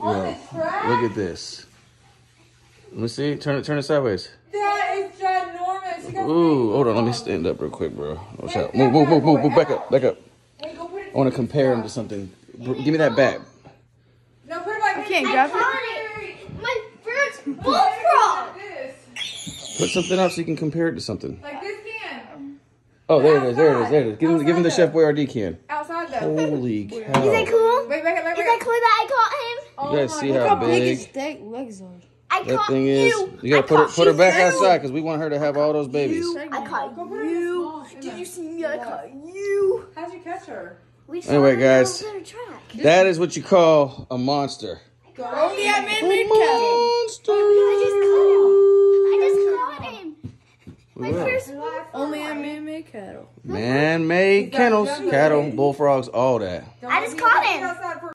On Yo, the track? look at this. Let me see. Turn it. Turn it sideways. That is ginormous. Ooh, hold on. Let me stand up real quick, bro. Watch out. Move, move, move, move, move. Back up. Back up. Hey, go put it I want to compare them to something. Give me that bat. No, put it like I can't grab it. My first bullfrog. Put something up so you can compare it to something. Like this can. Oh, there it is. There it is. There it is. Give him, give him the Chef Boyardee can. Outside though. Holy cow. Is that cool? Wait, back up, back Is that cool that I caught him? Oh You guys my see how How big big his thick legs are. I that caught thing is? you. You gotta I put her put her you. back outside because we want her to have all those babies. I caught Go put you. Did you see me? I caught you. How'd you catch her? We Anyway, guys. track. That is what you call a monster. Go. Only I made A me cattle. monster. I just caught him. I just caught him. My Well, first bullfrog. Only I made me cattle. Man-made kennels, cattle, bullfrogs, all that. Don't I just caught him. outside for